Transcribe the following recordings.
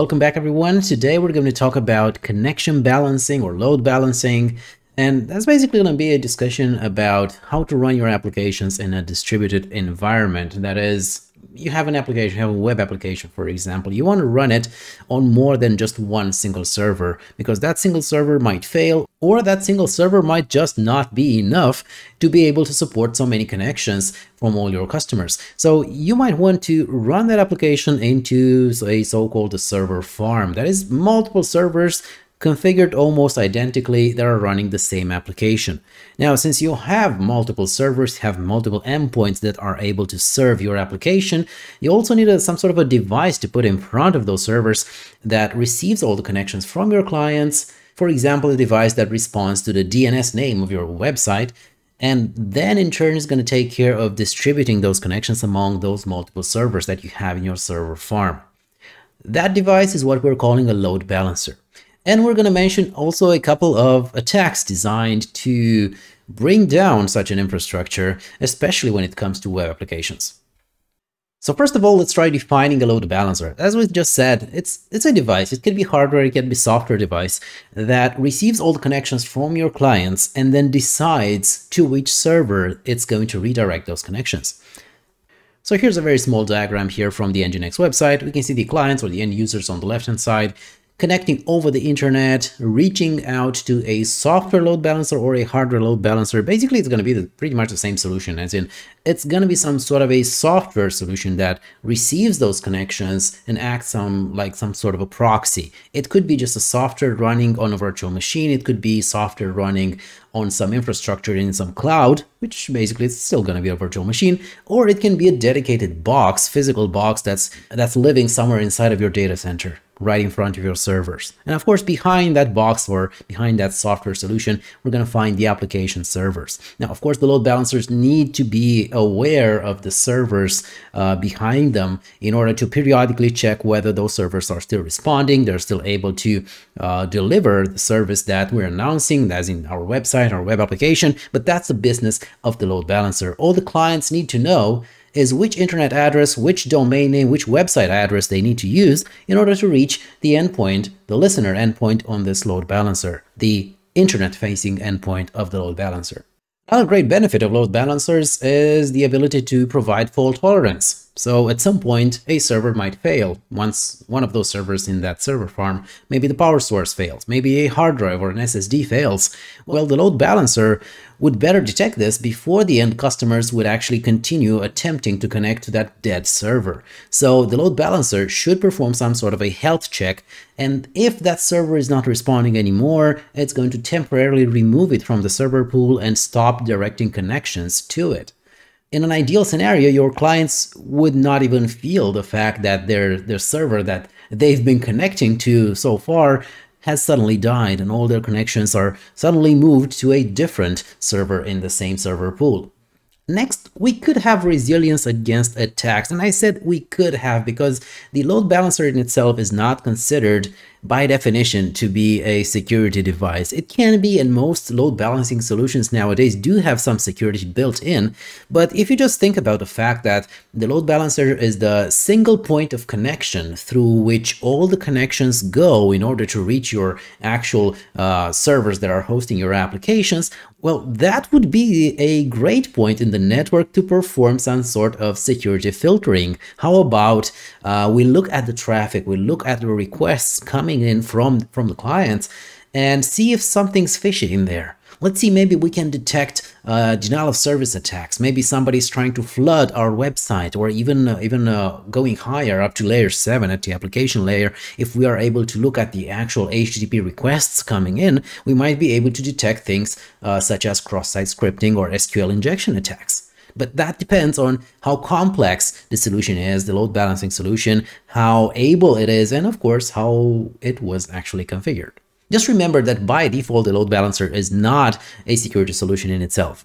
Welcome back everyone. Today we're going to talk about connection balancing or load balancing. And that's basically going to be a discussion about how to run your applications in a distributed environment. That is, you have an application, you have a web application, for example, you want to run it on more than just one single server because that single server might fail or that single server might just not be enough to be able to support so many connections from all your customers. So you might want to run that application into a so-called server farm. That is multiple servers configured almost identically that are running the same application. Now, since you have multiple servers, have multiple endpoints that are able to serve your application, you also need a, some sort of a device to put in front of those servers that receives all the connections from your clients. For example, a device that responds to the DNS name of your website and then in turn is going to take care of distributing those connections among those multiple servers that you have in your server farm. That device is what we're calling a load balancer. And we're going to mention also a couple of attacks designed to bring down such an infrastructure, especially when it comes to web applications. So first of all, let's try defining a load balancer. As we just said, it's, it's a device. It can be hardware, it can be software device that receives all the connections from your clients and then decides to which server it's going to redirect those connections. So here's a very small diagram here from the Nginx website. We can see the clients or the end users on the left-hand side connecting over the internet, reaching out to a software load balancer or a hardware load balancer. Basically, it's going to be the, pretty much the same solution as in it's going to be some sort of a software solution that receives those connections and acts some like some sort of a proxy. It could be just a software running on a virtual machine. It could be software running on some infrastructure in some cloud, which basically is still going to be a virtual machine, or it can be a dedicated box, physical box that's that's living somewhere inside of your data center right in front of your servers. And of course, behind that box or behind that software solution, we're going to find the application servers. Now, of course, the load balancers need to be aware of the servers uh, behind them in order to periodically check whether those servers are still responding, they're still able to uh, deliver the service that we're announcing, as in our website, our web application, but that's the business of the load balancer. All the clients need to know is which internet address, which domain name, which website address they need to use in order to reach the endpoint, the listener endpoint on this load balancer, the internet-facing endpoint of the load balancer. Another great benefit of load balancers is the ability to provide fault tolerance. So at some point, a server might fail. Once one of those servers in that server farm, maybe the power source fails, maybe a hard drive or an SSD fails. Well, the load balancer would better detect this before the end customers would actually continue attempting to connect to that dead server. So the load balancer should perform some sort of a health check, and if that server is not responding anymore, it's going to temporarily remove it from the server pool and stop directing connections to it in an ideal scenario, your clients would not even feel the fact that their, their server that they've been connecting to so far has suddenly died and all their connections are suddenly moved to a different server in the same server pool. Next, we could have resilience against attacks, and I said we could have because the load balancer in itself is not considered by definition to be a security device. It can be and most load balancing solutions nowadays do have some security built in, but if you just think about the fact that the load balancer is the single point of connection through which all the connections go in order to reach your actual uh, servers that are hosting your applications, well, that would be a great point in the network to perform some sort of security filtering. How about uh, we look at the traffic, we look at the requests coming coming in from, from the clients and see if something's fishy in there. Let's see, maybe we can detect uh, denial of service attacks. Maybe somebody's trying to flood our website or even, uh, even uh, going higher up to layer 7 at the application layer. If we are able to look at the actual HTTP requests coming in, we might be able to detect things uh, such as cross-site scripting or SQL injection attacks. But that depends on how complex the solution is, the load balancing solution, how able it is, and of course, how it was actually configured. Just remember that by default, the load balancer is not a security solution in itself.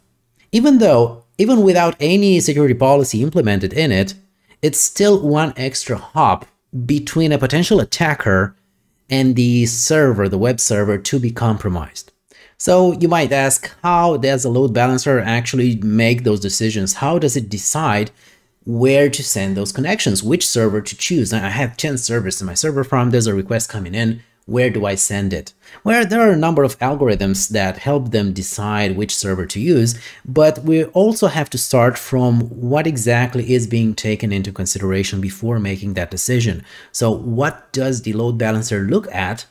Even though, even without any security policy implemented in it, it's still one extra hop between a potential attacker and the server, the web server, to be compromised. So you might ask, how does a load balancer actually make those decisions? How does it decide where to send those connections, which server to choose. I have 10 servers in my server farm, there's a request coming in, where do I send it? Well, there are a number of algorithms that help them decide which server to use, but we also have to start from what exactly is being taken into consideration before making that decision. So what does the load balancer look at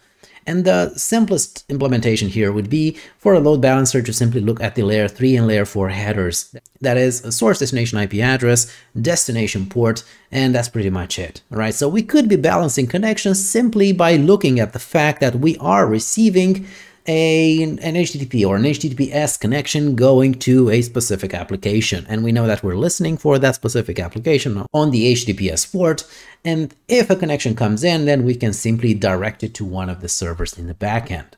and the simplest implementation here would be for a load balancer to simply look at the layer 3 and layer 4 headers. That is a source destination IP address, destination port, and that's pretty much it. All right, so we could be balancing connections simply by looking at the fact that we are receiving a, an HTTP or an HTTPS connection going to a specific application. And we know that we're listening for that specific application on the HTTPS port. And if a connection comes in, then we can simply direct it to one of the servers in the backend.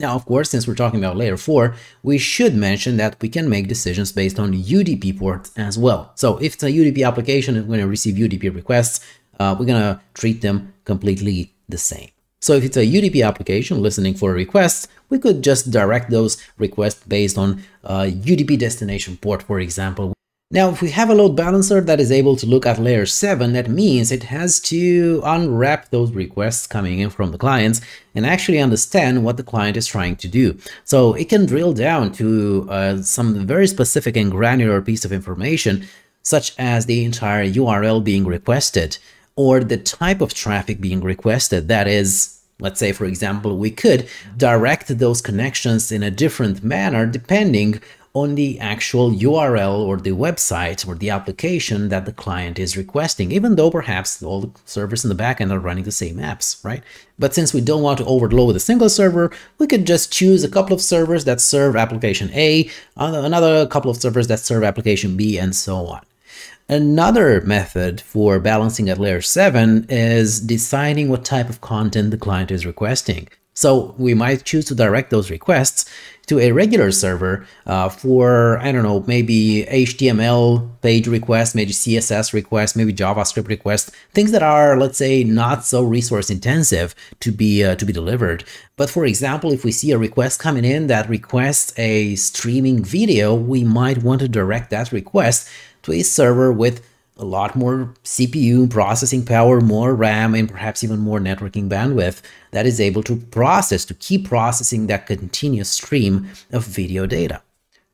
Now, of course, since we're talking about layer 4, we should mention that we can make decisions based on UDP ports as well. So if it's a UDP application and we're going to receive UDP requests, uh, we're going to treat them completely the same. So if it's a UDP application listening for requests, we could just direct those requests based on a UDP destination port, for example. Now, if we have a load balancer that is able to look at layer 7, that means it has to unwrap those requests coming in from the clients and actually understand what the client is trying to do. So it can drill down to uh, some very specific and granular piece of information, such as the entire URL being requested or the type of traffic being requested. That is, Let's say, for example, we could direct those connections in a different manner depending on the actual URL or the website or the application that the client is requesting, even though perhaps all the servers in the backend are running the same apps, right? But since we don't want to overload a single server, we could just choose a couple of servers that serve application A, another couple of servers that serve application B, and so on. Another method for balancing at layer 7 is deciding what type of content the client is requesting. So we might choose to direct those requests to a regular server uh, for, I don't know, maybe HTML page requests, maybe CSS requests, maybe JavaScript requests, things that are, let's say, not so resource intensive to be uh, to be delivered. But for example, if we see a request coming in that requests a streaming video, we might want to direct that request to a server with a lot more CPU processing power, more RAM, and perhaps even more networking bandwidth that is able to process, to keep processing that continuous stream of video data.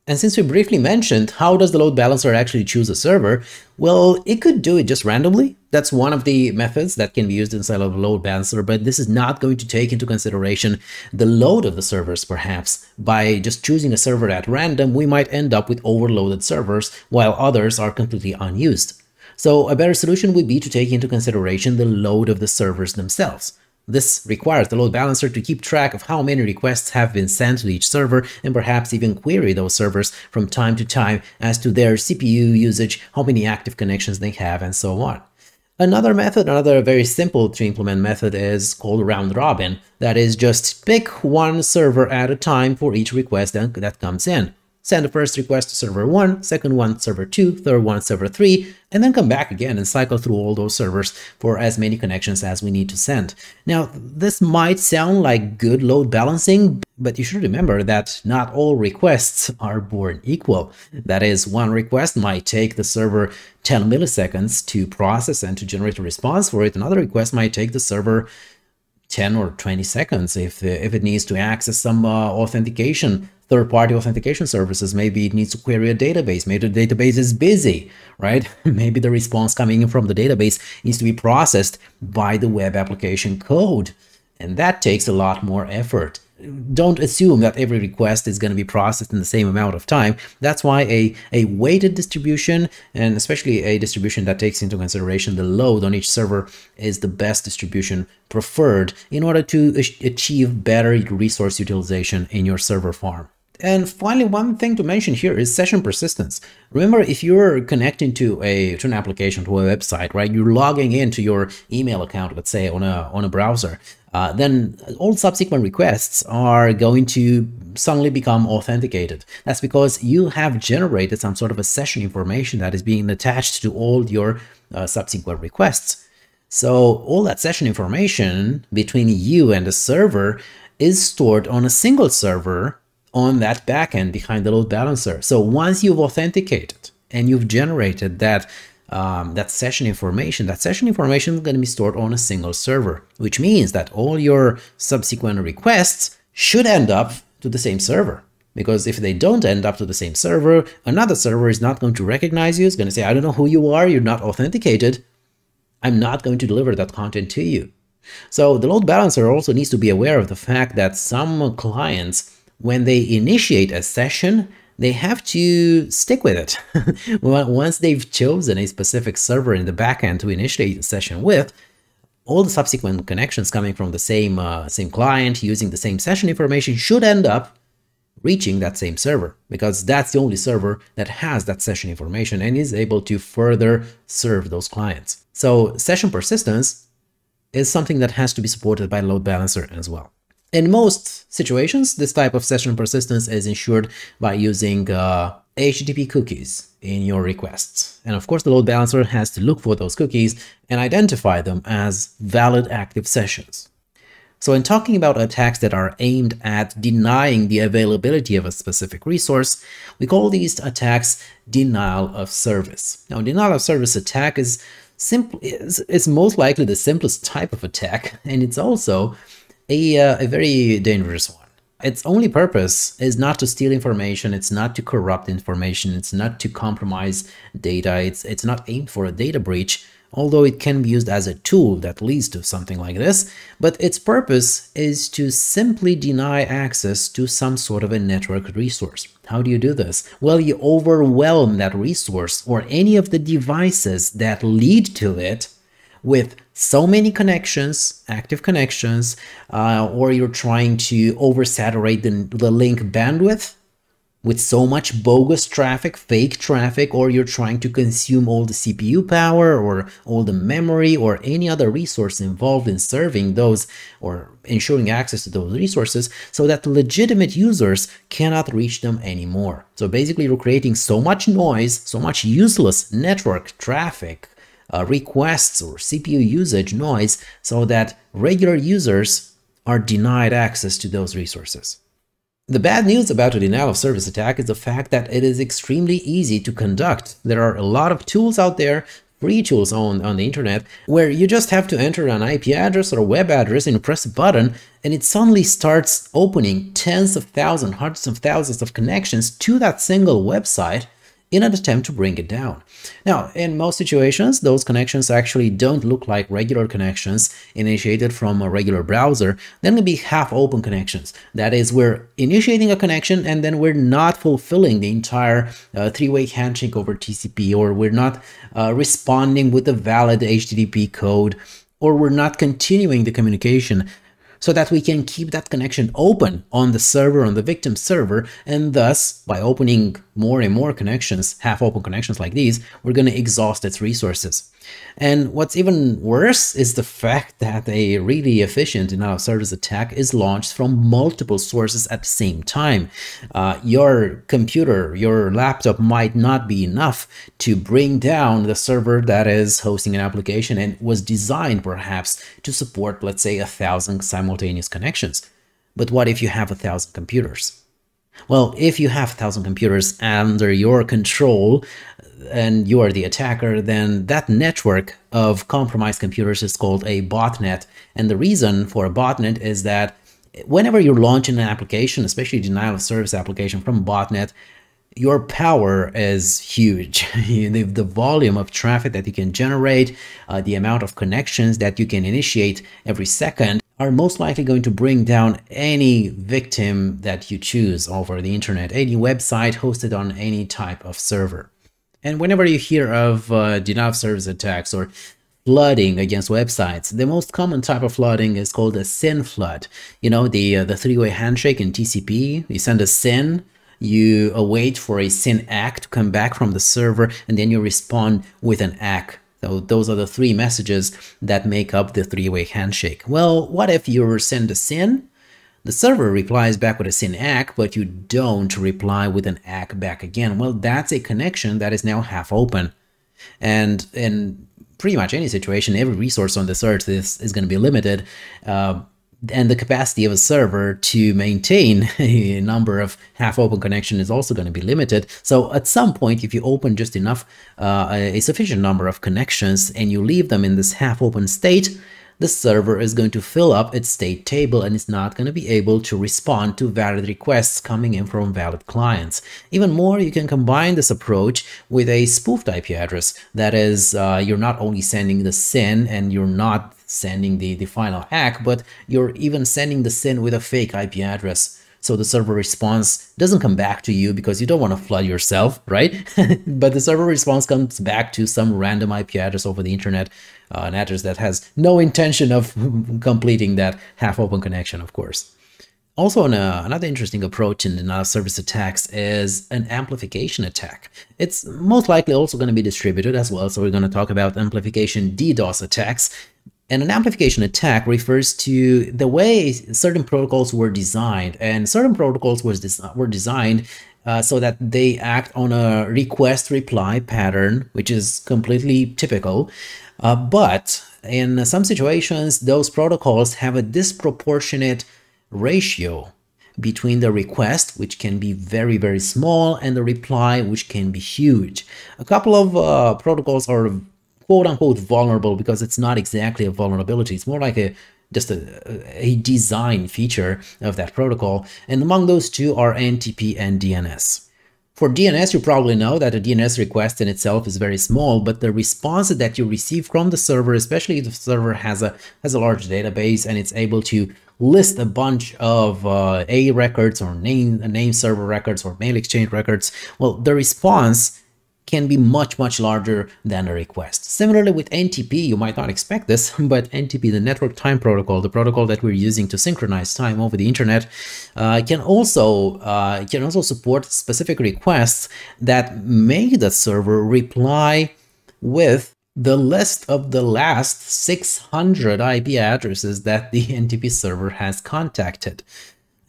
And since we briefly mentioned how does the load balancer actually choose a server, well, it could do it just randomly. That's one of the methods that can be used inside of a load balancer, but this is not going to take into consideration the load of the servers, perhaps. By just choosing a server at random, we might end up with overloaded servers, while others are completely unused. So a better solution would be to take into consideration the load of the servers themselves. This requires the load balancer to keep track of how many requests have been sent to each server and perhaps even query those servers from time to time as to their CPU usage, how many active connections they have, and so on. Another method, another very simple to implement method is called round robin. That is just pick one server at a time for each request that, comes in send the first request to server 1, second one server 2, third one server 3, and then come back again and cycle through all those servers for as many connections as we need to send. Now, this might sound like good load balancing, but you should remember that not all requests are born equal. That is, one request might take the server 10 milliseconds to process and to generate a response for it. Another request might take the server 10 or 20 seconds if, if it needs to access some uh, authentication third-party authentication services. Maybe it needs to query a database. Maybe the database is busy, right? Maybe the response coming in from the database needs to be processed by the web application code. And that takes a lot more effort. Don't assume that every request is going to be processed in the same amount of time. That's why a, a weighted distribution, and especially a distribution that takes into consideration the load on each server, is the best distribution preferred in order to achieve better resource utilization in your server farm. And finally, one thing to mention here is session persistence. Remember, if you're connecting to a to an application, to a website, right, you're logging into your email account, let's say on a on a browser, uh, then all subsequent requests are going to suddenly become authenticated. That's because you have generated some sort of a session information that is being attached to all your uh, subsequent requests. So all that session information between you and the server is stored on a single server on that backend behind the load balancer. So once you've authenticated and you've generated that um, that session information, that session information is going to be stored on a single server, which means that all your subsequent requests should end up to the same server. Because if they don't end up to the same server, another server is not going to recognize you. It's going to say, I don't know who you are. You're not authenticated. I'm not going to deliver that content to you. So the load balancer also needs to be aware of the fact that some clients, when they initiate a session, they have to stick with it. Once they've chosen a specific server in the backend to initiate a session with, all the subsequent connections coming from the same uh, same client using the same session information should end up reaching that same server because that's the only server that has that session information and is able to further serve those clients. So session persistence is something that has to be supported by load balancer as well. In most situations, this type of session persistence is ensured by using uh, HTTP cookies in your requests. And of course, the load balancer has to look for those cookies and identify them as valid active sessions. So in talking about attacks that are aimed at denying the availability of a specific resource, we call these attacks denial of service. Now, denial of service attack is simple is, is most likely the simplest type of attack, and it's also a, uh, a very dangerous one. Its only purpose is not to steal information, it's not to corrupt information, it's not to compromise data, it's, it's not aimed for a data breach, although it can be used as a tool that leads to something like this, but its purpose is to simply deny access to some sort of a network resource. How do you do this? Well, you overwhelm that resource or any of the devices that lead to it with so many connections, active connections, uh, or you're trying to oversaturate the, the link bandwidth with so much bogus traffic, fake traffic, or you're trying to consume all the CPU power or all the memory or any other resource involved in serving those or ensuring access to those resources so that legitimate users cannot reach them anymore. So basically you're creating so much noise, so much useless network traffic, uh, requests or CPU usage noise so that regular users are denied access to those resources. The bad news about a denial of service attack is the fact that it is extremely easy to conduct. There are a lot of tools out there, free tools on, on the internet, where you just have to enter an IP address or a web address and press a button, and it suddenly starts opening tens of thousands, hundreds of thousands of connections to that single website in an attempt to bring it down. Now, in most situations, those connections actually don't look like regular connections initiated from a regular browser. They're going be half-open connections. That is, we're initiating a connection and then we're not fulfilling the entire uh, three-way handshake over TCP, or we're not uh, responding with a valid HTTP code, or we're not continuing the communication so that we can keep that connection open on the server, on the victim server, and thus, by opening more and more connections, half-open connections like these, we're going to exhaust its resources. And what's even worse is the fact that a really efficient denial of service attack is launched from multiple sources at the same time. Uh, your computer, your laptop might not be enough to bring down the server that is hosting an application and was designed perhaps to support, let's say, a thousand simultaneous connections. But what if you have a thousand computers? Well, if you have a thousand computers under your control, and you are the attacker, then that network of compromised computers is called a botnet. And the reason for a botnet is that whenever you're launching an application, especially denial of service application from botnet, your power is huge. the, the volume of traffic that you can generate, uh, the amount of connections that you can initiate every second are most likely going to bring down any victim that you choose over the internet, any website hosted on any type of server. And whenever you hear of uh, denial of service attacks or flooding against websites, the most common type of flooding is called a SYN flood. You know, the uh, the three-way handshake in TCP, you send a SYN, you await for a SYN ACK to come back from the server, and then you respond with an ACK. So those are the three messages that make up the three-way handshake. Well, what if you send a SYN the server replies back with a SYN ACK, but you don't reply with an ACK back again. Well, that's a connection that is now half open. And in pretty much any situation, every resource on the earth is, is going to be limited. Uh, and the capacity of a server to maintain a number of half-open connection is also going to be limited. So at some point, if you open just enough, uh, a sufficient number of connections and you leave them in this half-open state, the server is going to fill up its state table and it's not going to be able to respond to valid requests coming in from valid clients. Even more, you can combine this approach with a spoofed IP address. That is, uh, you're not only sending the SYN and you're not sending the, the final ACK, but you're even sending the SYN with a fake IP address. So the server response doesn't come back to you because you don't want to flood yourself, right? but the server response comes back to some random IP address over the internet, uh, an address that has no intention of completing that half-open connection, of course. Also, an, uh, another interesting approach in denial service attacks is an amplification attack. It's most likely also going to be distributed as well, so we're going to talk about amplification DDoS attacks. And an amplification attack refers to the way certain protocols were designed, and certain protocols was des were designed uh, so that they act on a request reply pattern, which is completely typical. Uh, but in some situations, those protocols have a disproportionate ratio between the request, which can be very, very small, and the reply, which can be huge. A couple of uh, protocols are quote unquote vulnerable because it's not exactly a vulnerability. It's more like a just a, a design feature of that protocol. And among those two are NTP and DNS. For DNS, you probably know that a DNS request in itself is very small, but the response that you receive from the server, especially if the server has a has a large database and it's able to list a bunch of uh, A records or name name server records or mail exchange records, well, the response can be much, much larger than a request. Similarly with NTP, you might not expect this, but NTP, the network time protocol, the protocol that we're using to synchronize time over the internet, uh, can also uh, can also support specific requests that make the server reply with the list of the last 600 IP addresses that the NTP server has contacted.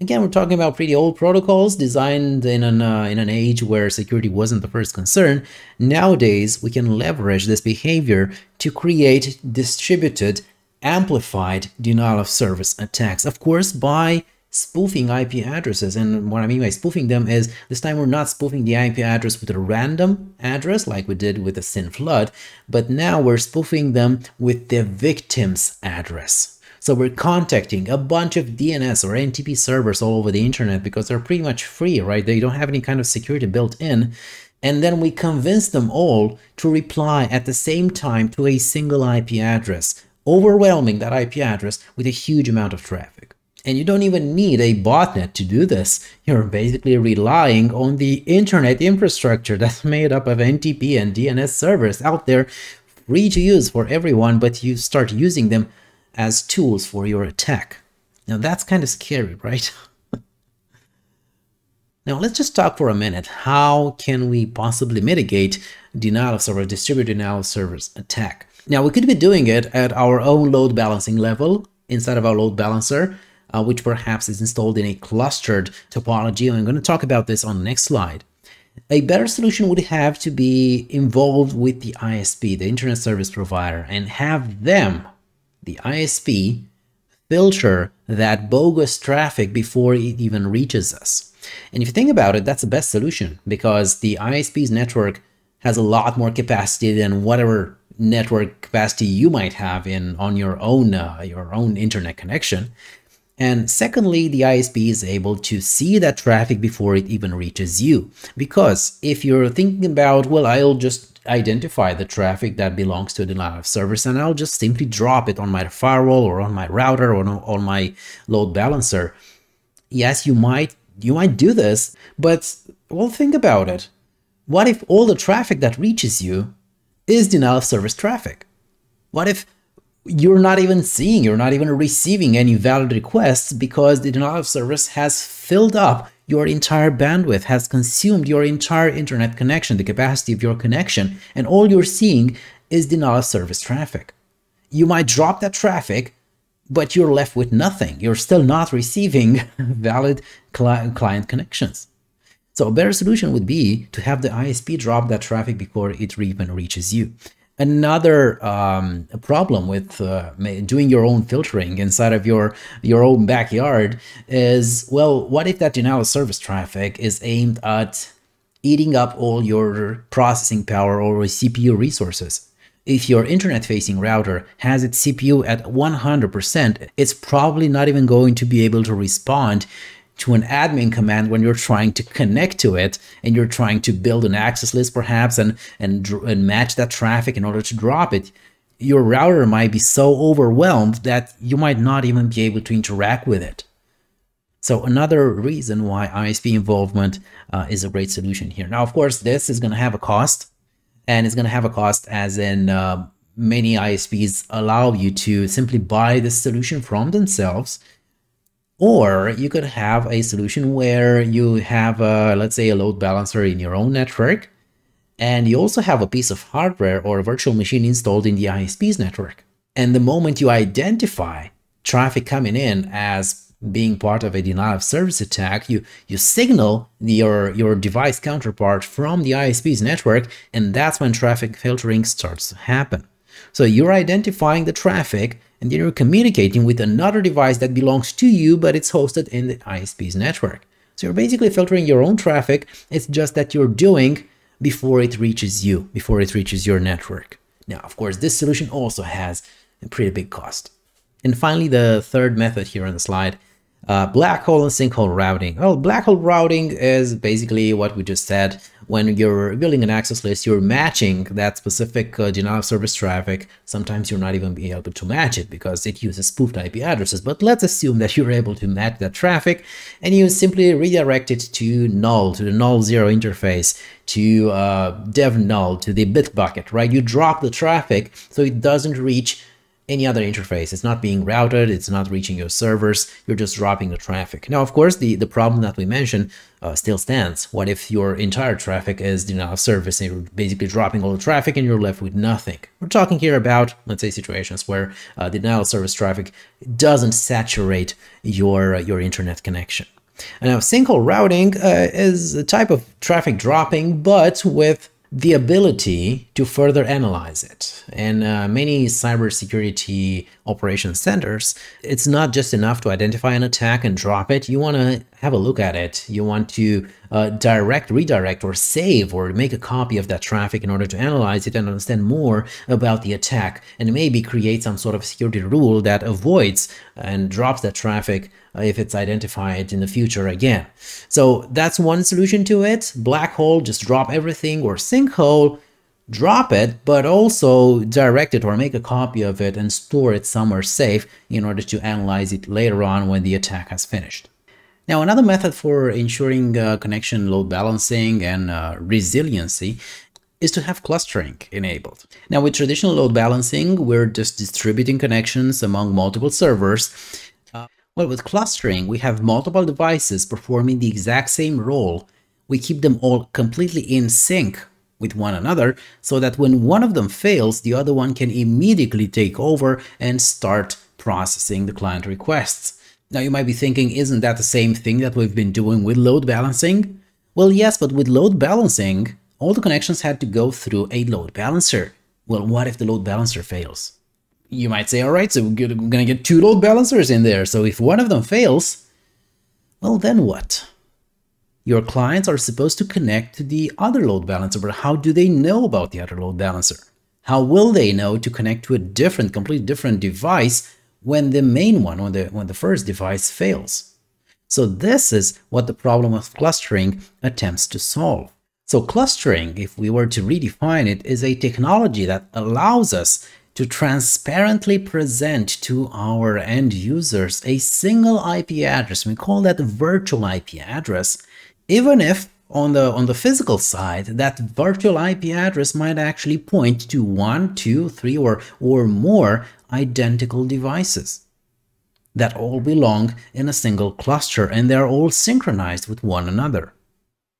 Again, we're talking about pretty old protocols designed in an, uh, in an age where security wasn't the first concern. Nowadays, we can leverage this behavior to create distributed, amplified denial of service attacks. Of course, by spoofing IP addresses. And what I mean by spoofing them is this time we're not spoofing the IP address with a random address like we did with the SYN flood, but now we're spoofing them with the victim's address. So we're contacting a bunch of DNS or NTP servers all over the internet because they're pretty much free, right? They don't have any kind of security built in. And then we convince them all to reply at the same time to a single IP address, overwhelming that IP address with a huge amount of traffic. And you don't even need a botnet to do this. You're basically relying on the internet infrastructure that's made up of NTP and DNS servers out there, free to use for everyone, but you start using them as tools for your attack. Now that's kind of scary, right? now let's just talk for a minute. How can we possibly mitigate denial of server, distributed denial of service attack? Now we could be doing it at our own load balancing level inside of our load balancer, uh, which perhaps is installed in a clustered topology. I'm going to talk about this on the next slide. A better solution would have to be involved with the ISP, the Internet Service Provider, and have them the ISP filter that bogus traffic before it even reaches us. And if you think about it, that's the best solution because the ISP's network has a lot more capacity than whatever network capacity you might have in on your own uh, your own internet connection. And secondly, the ISP is able to see that traffic before it even reaches you. Because if you're thinking about, well, I'll just identify the traffic that belongs to denial of service and I'll just simply drop it on my firewall or on my router or on my load balancer. Yes, you might you might do this, but well think about it. What if all the traffic that reaches you is denial of service traffic? What if you're not even seeing, you're not even receiving any valid requests because the denial of service has filled up your entire bandwidth has consumed your entire internet connection, the capacity of your connection, and all you're seeing is denial of service traffic. You might drop that traffic, but you're left with nothing. You're still not receiving valid client connections. So a better solution would be to have the ISP drop that traffic before it even reaches you. Another um, problem with uh, doing your own filtering inside of your your own backyard is well, what if that denial of service traffic is aimed at eating up all your processing power or CPU resources? If your internet-facing router has its CPU at 100%, it's probably not even going to be able to respond to an admin command when you're trying to connect to it and you're trying to build an access list perhaps and, and, and match that traffic in order to drop it, your router might be so overwhelmed that you might not even be able to interact with it. So another reason why ISP involvement uh, is a great solution here. Now, of course, this is going to have a cost and it's going to have a cost as in uh, many ISPs allow you to simply buy this solution from themselves or you could have a solution where you have, a, let's say, a load balancer in your own network, and you also have a piece of hardware or a virtual machine installed in the ISP's network. And the moment you identify traffic coming in as being part of a denial of service attack, you, you signal your, your device counterpart from the ISP's network, and that's when traffic filtering starts to happen. So you're identifying the traffic and then you're communicating with another device that belongs to you, but it's hosted in the ISP's network. So you're basically filtering your own traffic. It's just that you're doing before it reaches you, before it reaches your network. Now, of course, this solution also has a pretty big cost. And finally, the third method here on the slide uh, black hole and sinkhole routing. Well, black hole routing is basically what we just said. When you're building an access list, you're matching that specific uh, denial of service traffic. Sometimes you're not even able to match it because it uses spoofed IP addresses. But let's assume that you're able to match that traffic and you simply redirect it to null, to the null zero interface, to uh, dev null, to the bit bucket, right? You drop the traffic so it doesn't reach any other interface. It's not being routed, it's not reaching your servers, you're just dropping the traffic. Now, of course, the, the problem that we mentioned uh, still stands. What if your entire traffic is denial of service and you're basically dropping all the traffic and you're left with nothing? We're talking here about, let's say, situations where uh, denial of service traffic doesn't saturate your, uh, your internet connection. And now sinkhole routing uh, is a type of traffic dropping, but with the ability to further analyze it. And uh, many cybersecurity operation centers, it's not just enough to identify an attack and drop it. You want to have a look at it. You want to uh, direct, redirect, or save, or make a copy of that traffic in order to analyze it and understand more about the attack, and maybe create some sort of security rule that avoids and drops that traffic if it's identified in the future again. So that's one solution to it. Black hole, just drop everything, or sinkhole, drop it, but also direct it or make a copy of it and store it somewhere safe in order to analyze it later on when the attack has finished. Now, another method for ensuring uh, connection load balancing and uh, resiliency is to have clustering enabled. Now, with traditional load balancing, we're just distributing connections among multiple servers. Uh, well, with clustering, we have multiple devices performing the exact same role. We keep them all completely in sync with one another so that when one of them fails, the other one can immediately take over and start processing the client requests. Now you might be thinking, isn't that the same thing that we've been doing with load balancing? Well, yes, but with load balancing, all the connections had to go through a load balancer. Well, what if the load balancer fails? You might say, all right, so we're gonna get two load balancers in there. So if one of them fails, well, then what? Your clients are supposed to connect to the other load balancer, but how do they know about the other load balancer? How will they know to connect to a different, completely different device when the main one, when the, when the first device fails? So this is what the problem of clustering attempts to solve. So clustering, if we were to redefine it, is a technology that allows us to transparently present to our end users a single IP address. We call that virtual IP address even if on the on the physical side that virtual IP address might actually point to one, two, three, or or more identical devices that all belong in a single cluster and they're all synchronized with one another.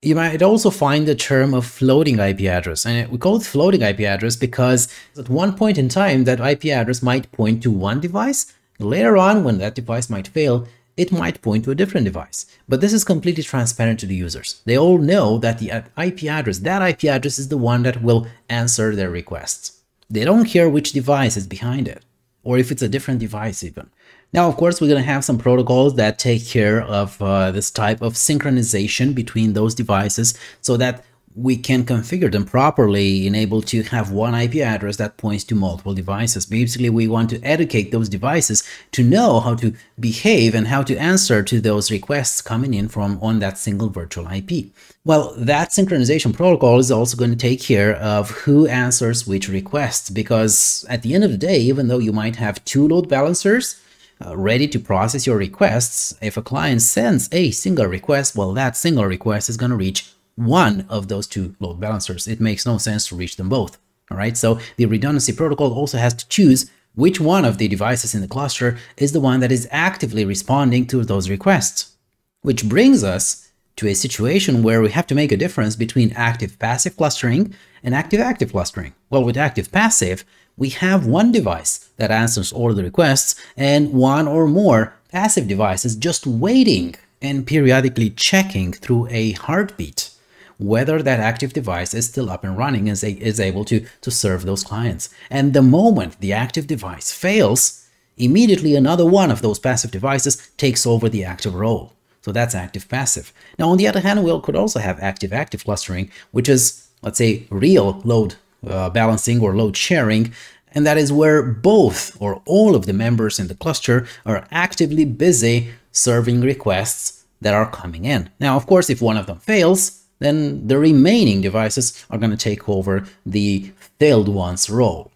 You might also find the term of floating IP address, and we call it floating IP address because at one point in time that IP address might point to one device. Later on, when that device might fail, it might point to a different device. But this is completely transparent to the users. They all know that the IP address, that IP address is the one that will answer their requests. They don't care which device is behind it, or if it's a different device even. Now, of course, we're going to have some protocols that take care of uh, this type of synchronization between those devices so that we can configure them properly and able to have one IP address that points to multiple devices. Basically, we want to educate those devices to know how to behave and how to answer to those requests coming in from on that single virtual IP. Well, that synchronization protocol is also going to take care of who answers which requests because at the end of the day, even though you might have two load balancers, uh, ready to process your requests, if a client sends a single request, well, that single request is going to reach one of those two load balancers. It makes no sense to reach them both. All right, so the redundancy protocol also has to choose which one of the devices in the cluster is the one that is actively responding to those requests. Which brings us to a situation where we have to make a difference between active-passive clustering and active-active clustering. Well, with active-passive, we have one device that answers all the requests and one or more passive devices just waiting and periodically checking through a heartbeat whether that active device is still up and running and is able to, to serve those clients. And the moment the active device fails, immediately another one of those passive devices takes over the active role. So that's active-passive. Now, on the other hand, we could also have active-active clustering, which is, let's say, real load uh, balancing or load sharing, and that is where both or all of the members in the cluster are actively busy serving requests that are coming in. Now, of course, if one of them fails, then the remaining devices are going to take over the failed one's role.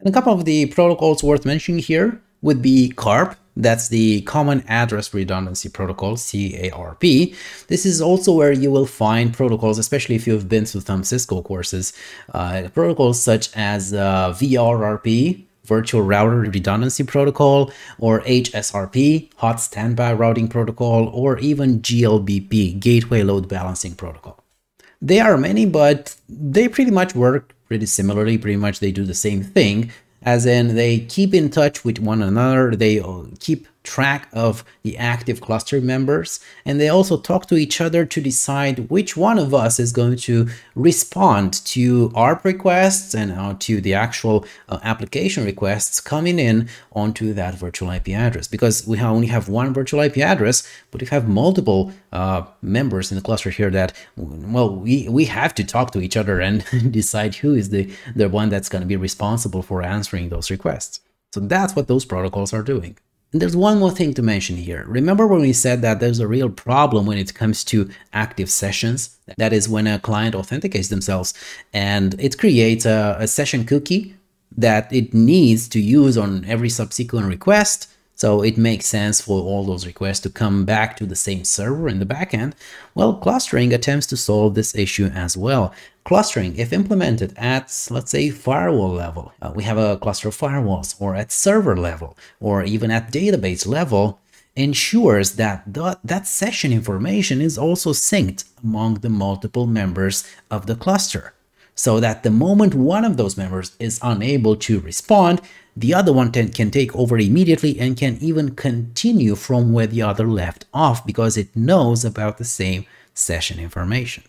And a couple of the protocols worth mentioning here would be CARP, that's the Common Address Redundancy Protocol, CARP. This is also where you will find protocols, especially if you've been through some Cisco courses, uh, protocols such as uh, VRRP, Virtual Router Redundancy Protocol, or HSRP, Hot Standby Routing Protocol, or even GLBP, Gateway Load Balancing Protocol. There are many, but they pretty much work pretty similarly. Pretty much they do the same thing, as in they keep in touch with one another, they uh, keep track of the active cluster members and they also talk to each other to decide which one of us is going to respond to ARP requests and uh, to the actual uh, application requests coming in onto that virtual IP address. Because we only have one virtual IP address but we have multiple uh, members in the cluster here that well we we have to talk to each other and decide who is the the one that's going to be responsible for answering those requests. So that's what those protocols are doing and there's one more thing to mention here. Remember when we said that there's a real problem when it comes to active sessions? That is when a client authenticates themselves and it creates a, a session cookie that it needs to use on every subsequent request so it makes sense for all those requests to come back to the same server in the backend. Well, clustering attempts to solve this issue as well. Clustering, if implemented at, let's say, firewall level, uh, we have a cluster of firewalls, or at server level, or even at database level, ensures that the, that session information is also synced among the multiple members of the cluster so that the moment one of those members is unable to respond, the other one can take over immediately and can even continue from where the other left off because it knows about the same session information.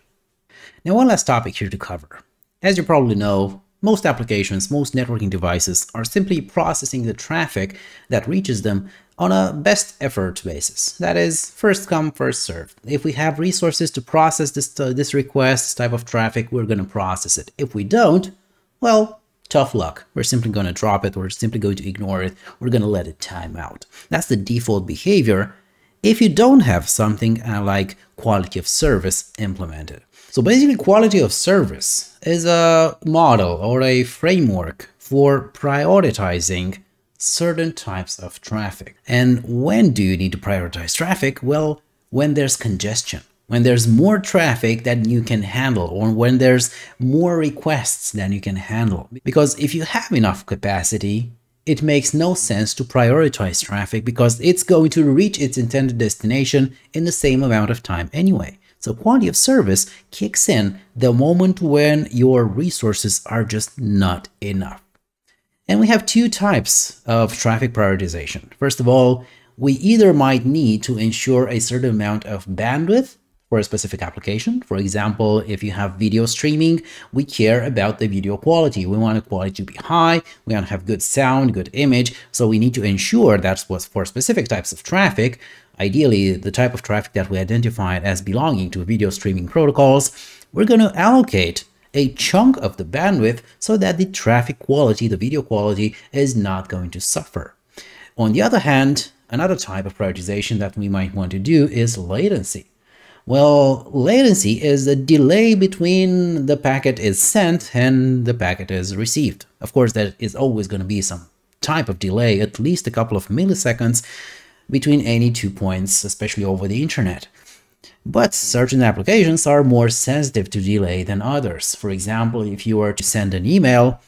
Now one last topic here to cover. As you probably know, most applications, most networking devices are simply processing the traffic that reaches them on a best effort basis. That is, first come, first served. If we have resources to process this, uh, this request, this type of traffic, we're going to process it. If we don't, well, tough luck. We're simply going to drop it. We're simply going to ignore it. We're going to let it time out. That's the default behavior if you don't have something uh, like quality of service implemented. So basically quality of service is a model or a framework for prioritizing certain types of traffic. And when do you need to prioritize traffic? Well, when there's congestion, when there's more traffic than you can handle, or when there's more requests than you can handle. Because if you have enough capacity, it makes no sense to prioritize traffic because it's going to reach its intended destination in the same amount of time anyway. So quality of service kicks in the moment when your resources are just not enough. And we have two types of traffic prioritization. First of all, we either might need to ensure a certain amount of bandwidth for a specific application. For example, if you have video streaming, we care about the video quality. We want the quality to be high. We want to have good sound, good image. So we need to ensure that's what's for specific types of traffic. Ideally, the type of traffic that we identified as belonging to video streaming protocols, we're going to allocate a chunk of the bandwidth so that the traffic quality, the video quality, is not going to suffer. On the other hand, another type of prioritization that we might want to do is latency. Well, latency is the delay between the packet is sent and the packet is received. Of course, there is always going to be some type of delay, at least a couple of milliseconds between any two points, especially over the internet. But certain applications are more sensitive to delay than others. For example, if you were to send an email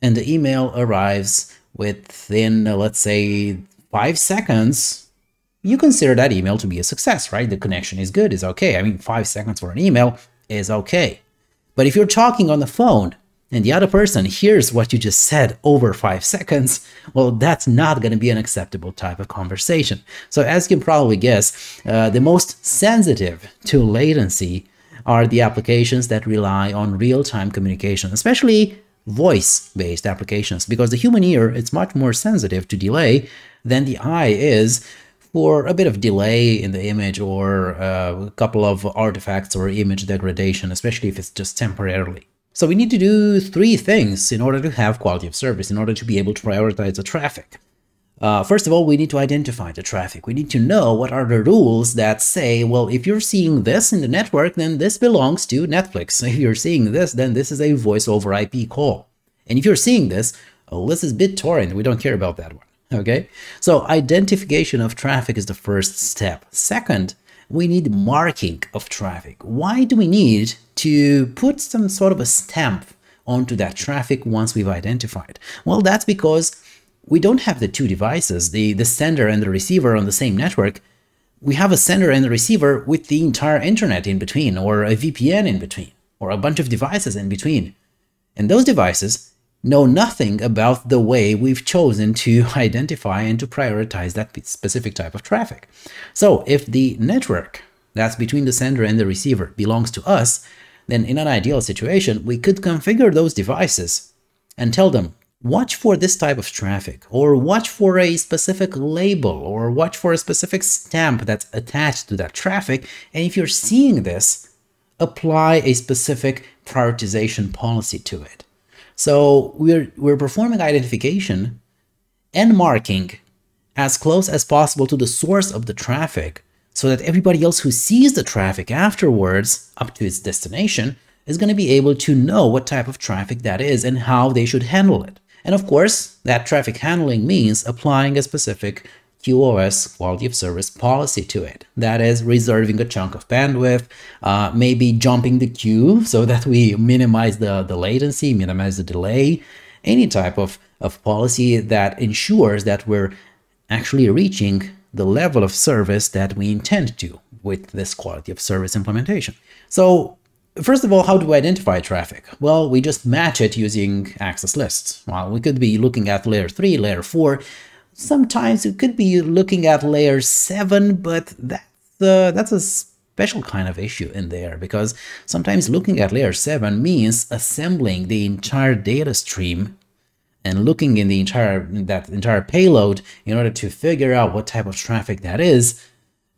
and the email arrives within, uh, let's say, five seconds, you consider that email to be a success, right? The connection is good, is okay. I mean, five seconds for an email is okay. But if you're talking on the phone and the other person hears what you just said over five seconds, well, that's not going to be an acceptable type of conversation. So as you can probably guess, uh, the most sensitive to latency are the applications that rely on real-time communication, especially voice-based applications, because the human ear is much more sensitive to delay than the eye is for a bit of delay in the image or uh, a couple of artifacts or image degradation, especially if it's just temporarily. So we need to do three things in order to have quality of service, in order to be able to prioritize the traffic. Uh, first of all, we need to identify the traffic. We need to know what are the rules that say, well, if you're seeing this in the network, then this belongs to Netflix. If you're seeing this, then this is a voice over IP call. And if you're seeing this, oh, this is BitTorrent. We don't care about that one. Okay, so identification of traffic is the first step. Second, we need marking of traffic. Why do we need to put some sort of a stamp onto that traffic once we've identified? Well, that's because we don't have the two devices, the, the sender and the receiver on the same network. We have a sender and a receiver with the entire internet in between, or a VPN in between, or a bunch of devices in between. And those devices know nothing about the way we've chosen to identify and to prioritize that specific type of traffic. So if the network that's between the sender and the receiver belongs to us, then in an ideal situation, we could configure those devices and tell them, watch for this type of traffic, or watch for a specific label, or watch for a specific stamp that's attached to that traffic. And if you're seeing this, apply a specific prioritization policy to it. So we're, we're performing identification and marking as close as possible to the source of the traffic so that everybody else who sees the traffic afterwards up to its destination is going to be able to know what type of traffic that is and how they should handle it. And of course, that traffic handling means applying a specific QoS quality of service policy to it. That is reserving a chunk of bandwidth, uh, maybe jumping the queue so that we minimize the, the latency, minimize the delay, any type of, of policy that ensures that we're actually reaching the level of service that we intend to with this quality of service implementation. So First of all, how do we identify traffic? Well, we just match it using access lists. Well, we could be looking at layer 3, layer 4, Sometimes you could be looking at layer 7, but that's, uh, that's a special kind of issue in there because sometimes looking at layer 7 means assembling the entire data stream and looking in the entire that entire payload in order to figure out what type of traffic that is.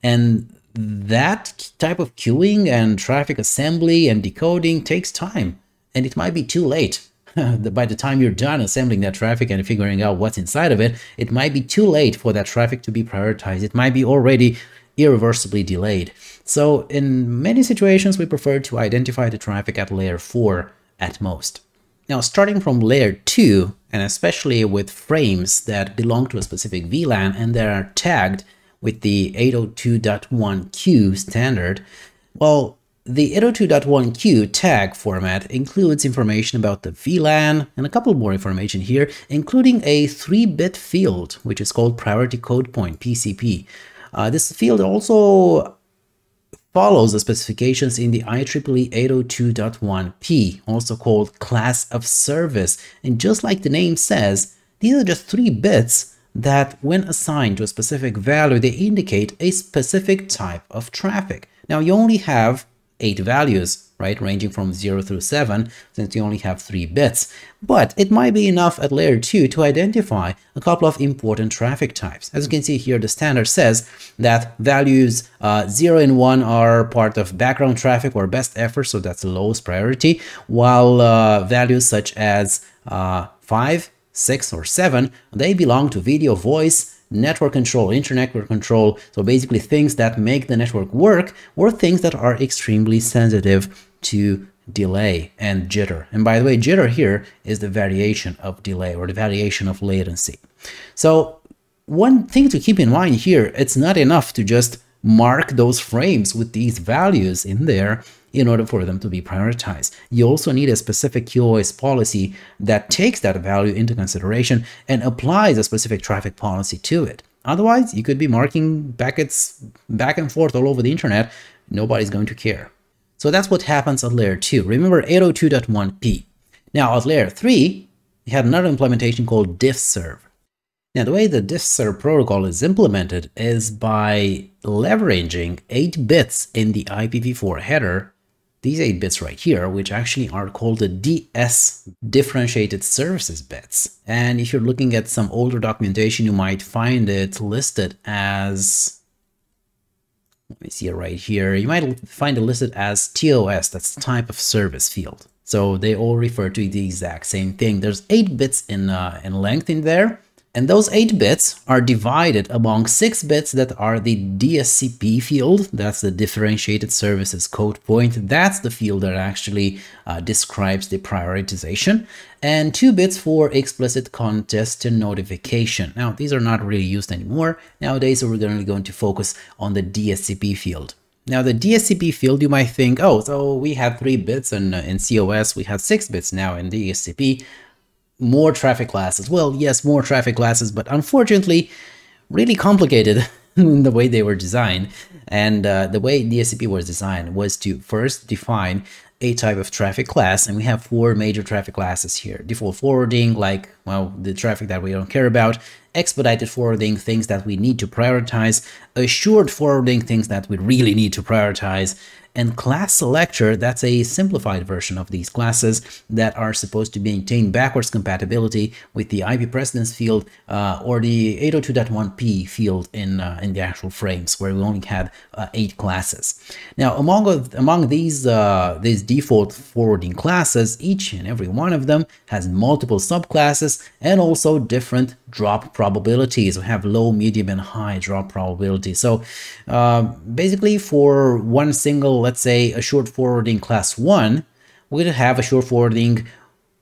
And that type of queuing and traffic assembly and decoding takes time and it might be too late by the time you're done assembling that traffic and figuring out what's inside of it, it might be too late for that traffic to be prioritized. It might be already irreversibly delayed. So in many situations, we prefer to identify the traffic at layer 4 at most. Now, starting from layer 2, and especially with frames that belong to a specific VLAN and that are tagged with the 802.1q standard, well, the 802.1q tag format includes information about the VLAN and a couple more information here, including a 3-bit field, which is called Priority Code Point, PCP. Uh, this field also follows the specifications in the IEEE 802.1p, also called Class of Service. And just like the name says, these are just three bits that when assigned to a specific value, they indicate a specific type of traffic. Now you only have eight values, right, ranging from 0 through 7, since you only have 3 bits. But it might be enough at layer 2 to identify a couple of important traffic types. As you can see here, the standard says that values uh, 0 and 1 are part of background traffic or best effort, so that's the lowest priority, while uh, values such as uh, 5, 6, or 7, they belong to video, voice, network control, internet control, so basically things that make the network work or things that are extremely sensitive to delay and jitter. And by the way, jitter here is the variation of delay or the variation of latency. So one thing to keep in mind here, it's not enough to just mark those frames with these values in there in order for them to be prioritized. You also need a specific QoS policy that takes that value into consideration and applies a specific traffic policy to it. Otherwise, you could be marking packets back and forth all over the internet. Nobody's going to care. So that's what happens at layer 2. Remember 802.1p. Now at layer 3, we had another implementation called diffserv. Now, the way the diffserv protocol is implemented is by leveraging 8 bits in the IPv4 header these 8 bits right here, which actually are called the DS differentiated services bits. And if you're looking at some older documentation, you might find it listed as, let me see it right here, you might find it listed as TOS, that's the type of service field. So they all refer to the exact same thing. There's 8 bits in, uh, in length in there, and those 8 bits are divided among 6 bits that are the DSCP field, that's the Differentiated Services Code Point, that's the field that actually uh, describes the prioritization, and 2 bits for explicit congestion notification. Now, these are not really used anymore. Nowadays, we're going to, going to focus on the DSCP field. Now the DSCP field, you might think, oh, so we have three bits in, uh, in COS, we have six bits now in DSCP more traffic classes. Well, yes, more traffic classes, but unfortunately, really complicated in the way they were designed. And uh, the way the DSCP was designed was to first define a type of traffic class, and we have four major traffic classes here. Default forwarding, like, well, the traffic that we don't care about, expedited forwarding, things that we need to prioritize, assured forwarding, things that we really need to prioritize, and class selector, that's a simplified version of these classes that are supposed to maintain backwards compatibility with the IP precedence field uh, or the 802.1p field in, uh, in the actual frames, where we only had uh, eight classes. Now, among, among these, uh, these default forwarding classes, each and every one of them has multiple subclasses and also different drop probabilities. We have low, medium, and high drop probability. So uh, basically for one single let's say assured forwarding class 1, we would have assured forwarding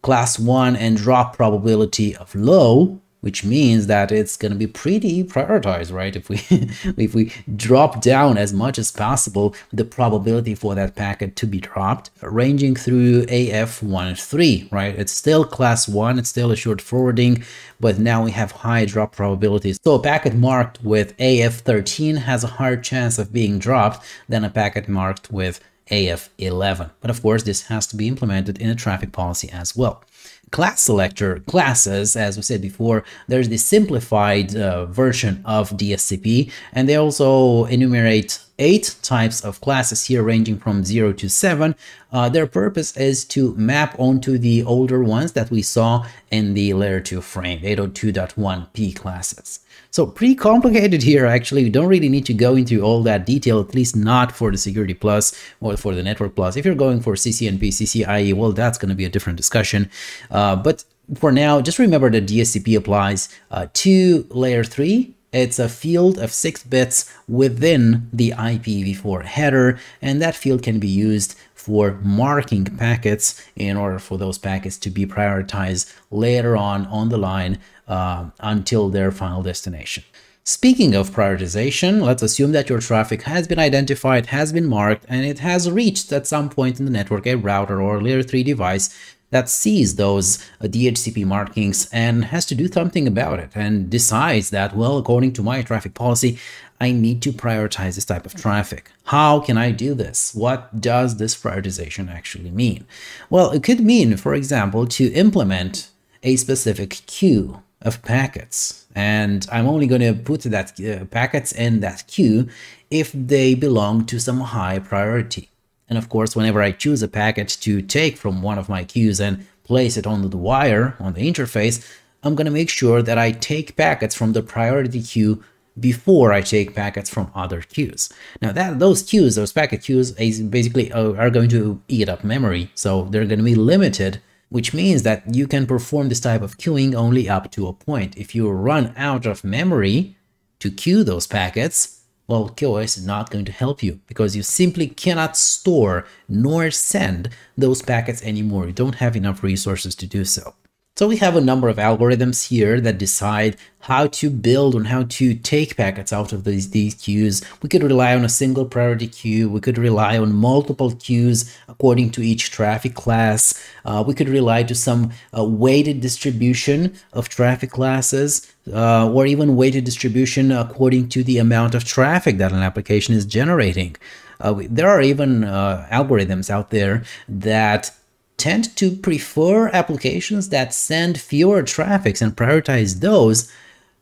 class 1 and drop probability of low, which means that it's going to be pretty prioritized, right? If we if we drop down as much as possible the probability for that packet to be dropped, ranging through AF13, right? It's still class 1, it's still assured forwarding, but now we have high drop probabilities. So a packet marked with AF13 has a higher chance of being dropped than a packet marked with AF11. But of course, this has to be implemented in a traffic policy as well class selector classes, as we said before, there's the simplified uh, version of DSCP, and they also enumerate eight types of classes here ranging from 0 to 7. Uh, their purpose is to map onto the older ones that we saw in the layer 2 frame, 802.1p classes. So pretty complicated here, actually. We don't really need to go into all that detail, at least not for the Security Plus or for the Network Plus. If you're going for CCNP, CCIE, well, that's going to be a different discussion. Uh, but for now, just remember that DSCP applies uh, to layer 3 it's a field of 6 bits within the IPv4 header, and that field can be used for marking packets in order for those packets to be prioritized later on on the line uh, until their final destination. Speaking of prioritization, let's assume that your traffic has been identified, has been marked, and it has reached at some point in the network a router or layer 3 device that sees those uh, DSCP markings and has to do something about it and decides that, well, according to my traffic policy, I need to prioritize this type of traffic. How can I do this? What does this prioritization actually mean? Well, it could mean, for example, to implement a specific queue of packets. And I'm only going to put that uh, packets in that queue if they belong to some high priority. And of course, whenever I choose a packet to take from one of my queues and place it on the wire on the interface, I'm going to make sure that I take packets from the priority queue before I take packets from other queues. Now that those queues, those packet queues, is basically uh, are going to eat up memory, so they're going to be limited, which means that you can perform this type of queuing only up to a point. If you run out of memory to queue those packets, well, QoS is not going to help you because you simply cannot store nor send those packets anymore. You don't have enough resources to do so. So we have a number of algorithms here that decide how to build and how to take packets out of these, these queues. We could rely on a single priority queue. We could rely on multiple queues according to each traffic class. Uh, we could rely to some uh, weighted distribution of traffic classes uh, or even weighted distribution according to the amount of traffic that an application is generating. Uh, there are even uh, algorithms out there that tend to prefer applications that send fewer traffics and prioritize those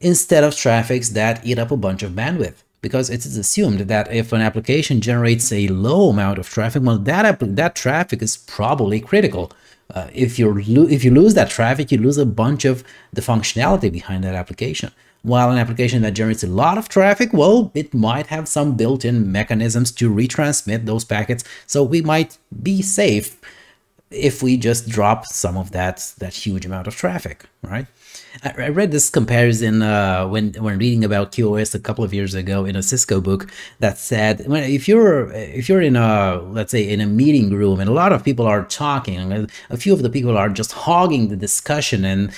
instead of traffics that eat up a bunch of bandwidth. Because it is assumed that if an application generates a low amount of traffic, well, that, that traffic is probably critical. Uh, if, you if you lose that traffic, you lose a bunch of the functionality behind that application. While an application that generates a lot of traffic, well, it might have some built-in mechanisms to retransmit those packets, so we might be safe if we just drop some of that that huge amount of traffic, right? I, I read this comparison uh, when when reading about QoS a couple of years ago in a Cisco book that said if you're if you're in a let's say in a meeting room and a lot of people are talking, a few of the people are just hogging the discussion and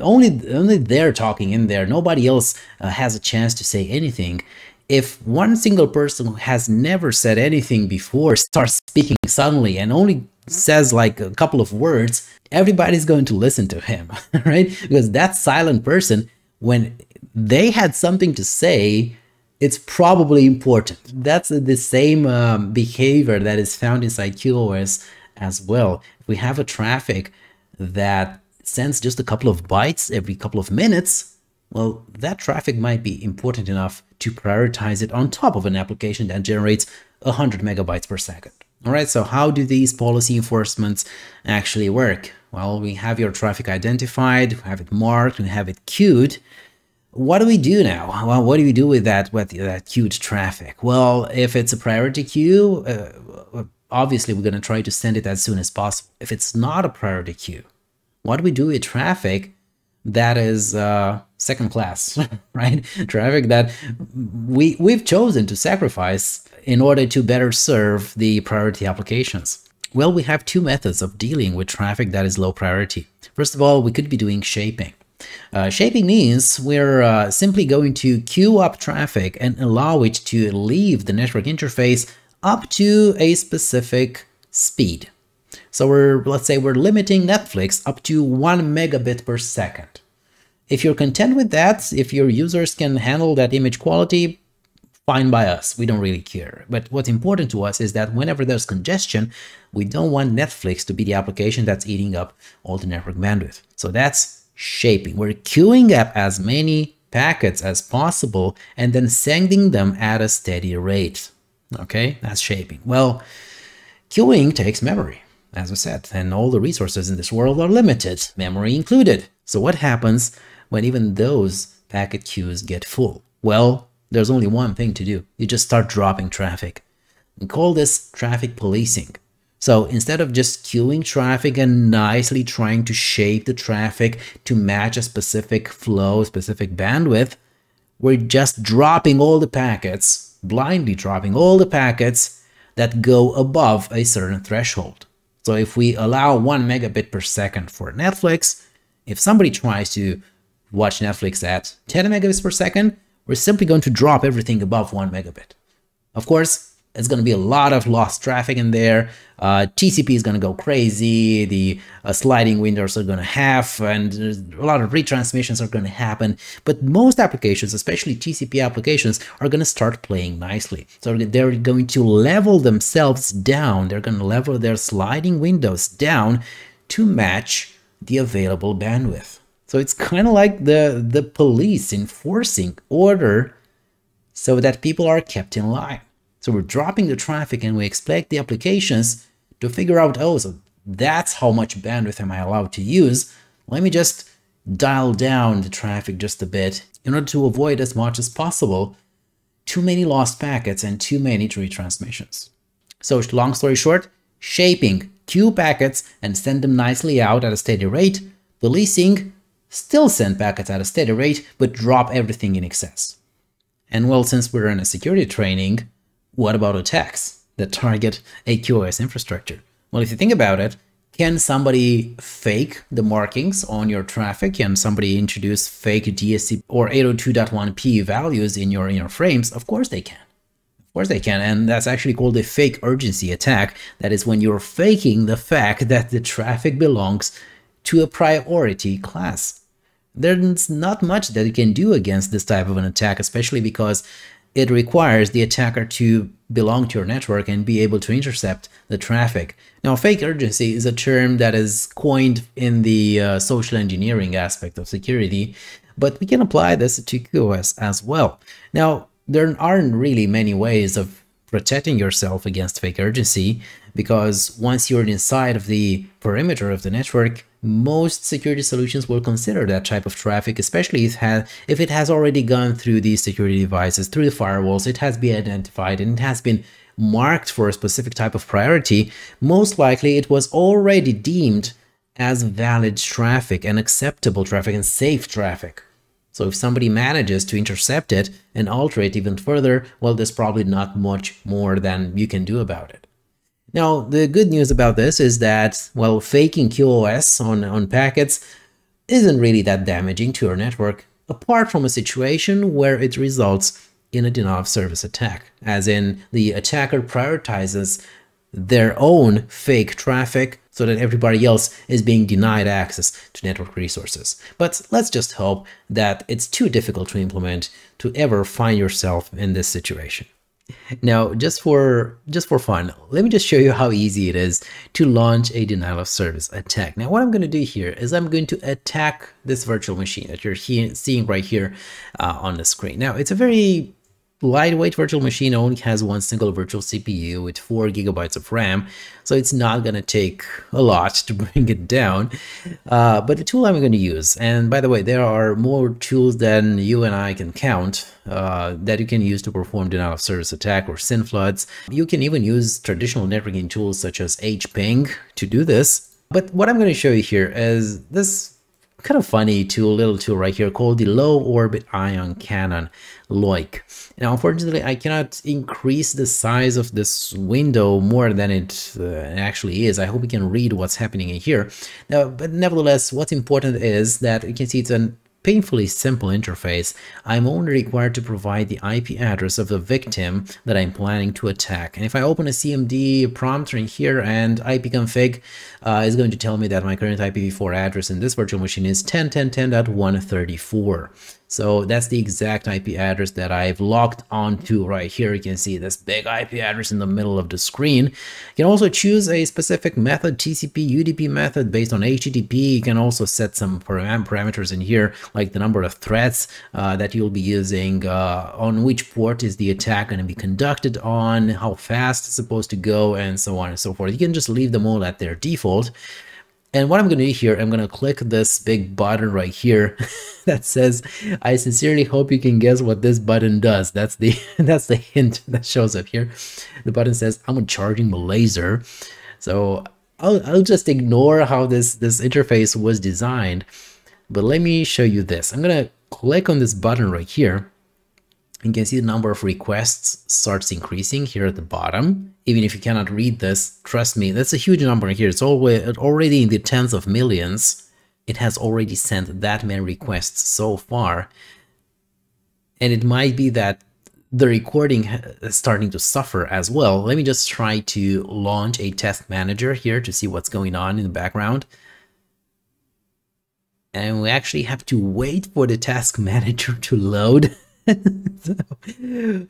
only only they're talking in there, nobody else uh, has a chance to say anything if one single person who has never said anything before starts speaking suddenly and only says like a couple of words, everybody's going to listen to him, right? Because that silent person, when they had something to say, it's probably important. That's the same um, behavior that is found inside QoS as well. If we have a traffic that sends just a couple of bytes every couple of minutes, well, that traffic might be important enough to prioritize it on top of an application that generates 100 megabytes per second. All right, so how do these policy enforcements actually work? Well, we have your traffic identified, we have it marked, we have it queued. What do we do now? Well, what do we do with that with that queued traffic? Well, if it's a priority queue, uh, obviously we're going to try to send it as soon as possible. If it's not a priority queue, what do we do with traffic that is uh, second class, right? Traffic that we we've chosen to sacrifice in order to better serve the priority applications. Well, we have two methods of dealing with traffic that is low priority. First of all, we could be doing shaping. Uh, shaping means we're uh, simply going to queue up traffic and allow it to leave the network interface up to a specific speed. So we're, let's say we're limiting Netflix up to one megabit per second. If you're content with that, if your users can handle that image quality, fine by us. We don't really care. But what's important to us is that whenever there's congestion, we don't want Netflix to be the application that's eating up all the network bandwidth. So that's shaping. We're queuing up as many packets as possible and then sending them at a steady rate. Okay, that's shaping. Well, queuing takes memory, as I said, and all the resources in this world are limited, memory included. So what happens when even those packet queues get full? Well, there's only one thing to do. You just start dropping traffic. We call this traffic policing. So instead of just queuing traffic and nicely trying to shape the traffic to match a specific flow, specific bandwidth, we're just dropping all the packets, blindly dropping all the packets that go above a certain threshold. So if we allow one megabit per second for Netflix, if somebody tries to watch Netflix at 10 megabits per second, we're simply going to drop everything above 1 megabit. Of course, it's going to be a lot of lost traffic in there. Uh, TCP is going to go crazy. The uh, sliding windows are going to have, and a lot of retransmissions are going to happen. But most applications, especially TCP applications, are going to start playing nicely. So they're going to level themselves down. They're going to level their sliding windows down to match the available bandwidth. So it's kind of like the, the police enforcing order so that people are kept in line. So we're dropping the traffic and we expect the applications to figure out, oh, so that's how much bandwidth am I allowed to use. Let me just dial down the traffic just a bit in order to avoid as much as possible too many lost packets and too many retransmissions. So long story short, shaping queue packets and send them nicely out at a steady rate, policing still send packets at a steady rate, but drop everything in excess. And well, since we're in a security training, what about attacks that target a QoS infrastructure? Well, if you think about it, can somebody fake the markings on your traffic? Can somebody introduce fake DSC or 802.1p values in your, in your frames? Of course they can. Of course they can, and that's actually called a fake urgency attack. That is when you're faking the fact that the traffic belongs to a priority class. There's not much that you can do against this type of an attack, especially because it requires the attacker to belong to your network and be able to intercept the traffic. Now, fake urgency is a term that is coined in the uh, social engineering aspect of security, but we can apply this to QoS as well. Now, there aren't really many ways of protecting yourself against fake urgency because once you're inside of the perimeter of the network, most security solutions will consider that type of traffic, especially if, if it has already gone through these security devices, through the firewalls, it has been identified and it has been marked for a specific type of priority, most likely it was already deemed as valid traffic and acceptable traffic and safe traffic. So if somebody manages to intercept it and alter it even further, well, there's probably not much more than you can do about it. Now, the good news about this is that, well, faking QoS on, on packets isn't really that damaging to your network, apart from a situation where it results in a denial of service attack, as in the attacker prioritizes their own fake traffic so that everybody else is being denied access to network resources. But let's just hope that it's too difficult to implement to ever find yourself in this situation. Now, just for just for fun, let me just show you how easy it is to launch a denial of service attack. Now, what I'm going to do here is I'm going to attack this virtual machine that you're seeing right here uh, on the screen. Now, it's a very lightweight virtual machine only has one single virtual CPU with 4 gigabytes of RAM, so it's not going to take a lot to bring it down. Uh, but the tool I'm going to use, and by the way, there are more tools than you and I can count uh, that you can use to perform denial of service attack or SYN floods. You can even use traditional networking tools such as HPing to do this. But what I'm going to show you here is this kind of funny tool, little tool right here called the Low Orbit Ion Cannon LOIC. Now, unfortunately, I cannot increase the size of this window more than it uh, actually is. I hope you can read what's happening in here. Now, but nevertheless, what's important is that you can see it's an painfully simple interface, I'm only required to provide the IP address of the victim that I'm planning to attack. And if I open a CMD prompter in here and ipconfig uh, is going to tell me that my current IPv4 address in this virtual machine is 10.10.10.134. So that's the exact IP address that I've logged onto right here. You can see this big IP address in the middle of the screen. You can also choose a specific method, TCP, UDP method based on HTTP. You can also set some param parameters in here, like the number of threads uh, that you'll be using, uh, on which port is the attack going to be conducted on, how fast it's supposed to go, and so on and so forth. You can just leave them all at their default. And what I'm going to do here, I'm going to click this big button right here that says, I sincerely hope you can guess what this button does. That's the that's the hint that shows up here. The button says, I'm charging the laser. So I'll, I'll just ignore how this, this interface was designed. But let me show you this. I'm going to click on this button right here you can see the number of requests starts increasing here at the bottom. Even if you cannot read this, trust me, that's a huge number here. It's already in the tens of millions. It has already sent that many requests so far. And it might be that the recording is starting to suffer as well. Let me just try to launch a test manager here to see what's going on in the background. And we actually have to wait for the task manager to load. so,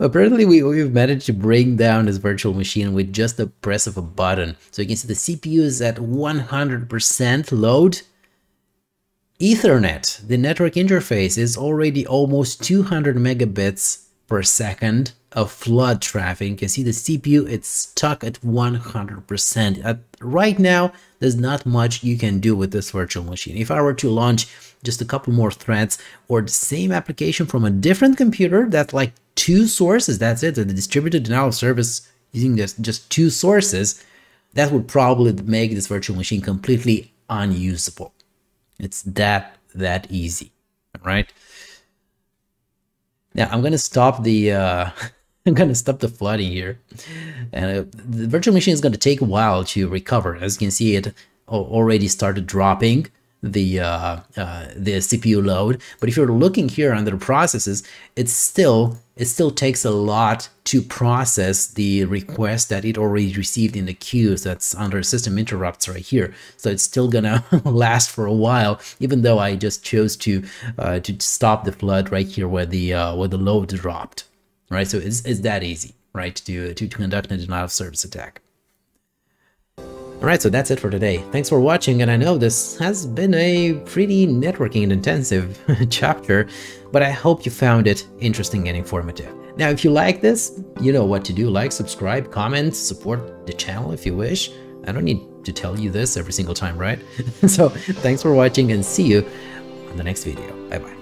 apparently we, we've managed to bring down this virtual machine with just the press of a button. So you can see the CPU is at 100% load. Ethernet, the network interface is already almost 200 megabits per second of flood traffic. You can see the CPU, it's stuck at 100%. At, right now, there's not much you can do with this virtual machine. If I were to launch just a couple more threads or the same application from a different computer that's like two sources, that's it, the distributed denial of service using just, just two sources, that would probably make this virtual machine completely unusable. It's that, that easy, right? Now I'm going to stop the, uh, I'm to stop the flooding here. And uh, the virtual machine is going to take a while to recover. As you can see, it already started dropping the uh, uh, the CPU load. But if you're looking here under processes, it's still it still takes a lot to process the request that it already received in the queue. So that's under system interrupts right here. So it's still gonna last for a while, even though I just chose to uh, to stop the flood right here where the uh, where the load dropped. Right, so it's, it's that easy, right, to, to, to conduct a denial of service attack. Alright, so that's it for today. Thanks for watching, and I know this has been a pretty networking intensive chapter, but I hope you found it interesting and informative. Now, if you like this, you know what to do. Like, subscribe, comment, support the channel if you wish. I don't need to tell you this every single time, right? so, thanks for watching and see you on the next video. Bye-bye.